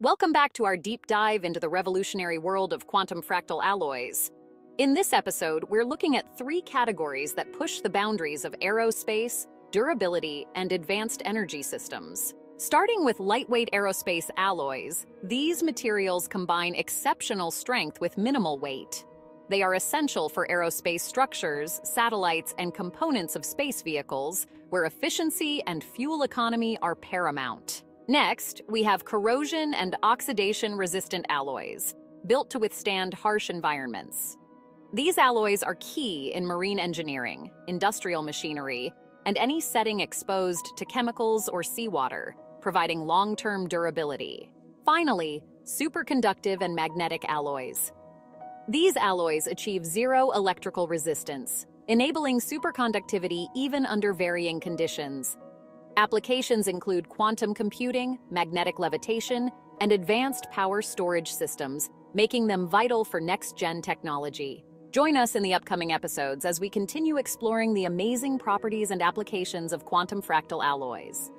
Welcome back to our deep dive into the revolutionary world of quantum fractal alloys. In this episode, we're looking at three categories that push the boundaries of aerospace, durability, and advanced energy systems. Starting with lightweight aerospace alloys, these materials combine exceptional strength with minimal weight. They are essential for aerospace structures, satellites, and components of space vehicles, where efficiency and fuel economy are paramount. Next, we have corrosion and oxidation-resistant alloys, built to withstand harsh environments. These alloys are key in marine engineering, industrial machinery, and any setting exposed to chemicals or seawater, providing long-term durability. Finally, superconductive and magnetic alloys, these alloys achieve zero electrical resistance, enabling superconductivity even under varying conditions. Applications include quantum computing, magnetic levitation, and advanced power storage systems, making them vital for next-gen technology. Join us in the upcoming episodes as we continue exploring the amazing properties and applications of quantum fractal alloys.